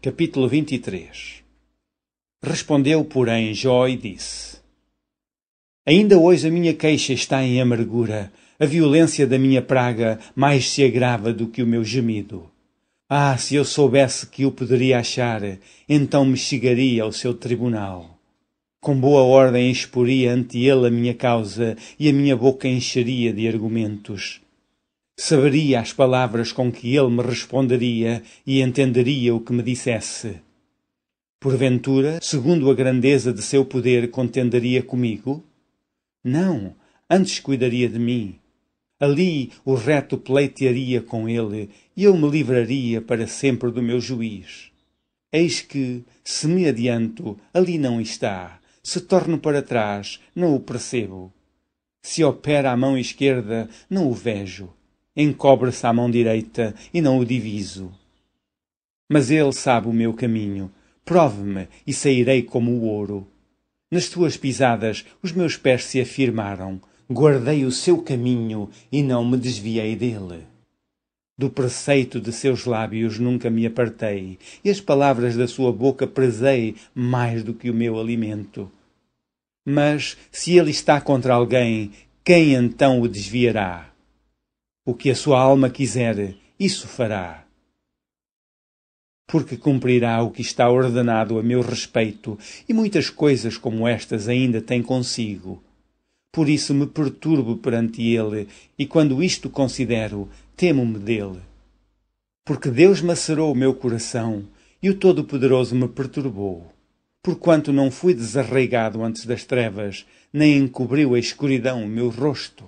Capítulo 23 Respondeu, porém, Jó e disse: Ainda hoje a minha queixa está em amargura, a violência da minha praga mais se agrava do que o meu gemido. Ah, se eu soubesse que o poderia achar, então me chegaria ao seu tribunal. Com boa ordem exporia ante ele a minha causa e a minha boca encheria de argumentos saberia as palavras com que ele me responderia e entenderia o que me dissesse. Porventura, segundo a grandeza de seu poder, contenderia comigo? Não, antes cuidaria de mim. Ali o reto pleitearia com ele e eu me livraria para sempre do meu juiz. Eis que, se me adianto, ali não está. Se torno para trás, não o percebo. Se opera a mão esquerda, não o vejo encobre-se à mão direita e não o diviso. Mas ele sabe o meu caminho, prove-me e sairei como o ouro. Nas tuas pisadas os meus pés se afirmaram, guardei o seu caminho e não me desviei dele. Do preceito de seus lábios nunca me apartei, e as palavras da sua boca prezei mais do que o meu alimento. Mas se ele está contra alguém, quem então o desviará? O que a sua alma quiser, isso fará. Porque cumprirá o que está ordenado a meu respeito, e muitas coisas como estas ainda tem consigo. Por isso me perturbo perante ele, e quando isto considero, temo-me dele. Porque Deus macerou o meu coração, e o Todo-Poderoso me perturbou. Porquanto não fui desarraigado antes das trevas, nem encobriu a escuridão o meu rosto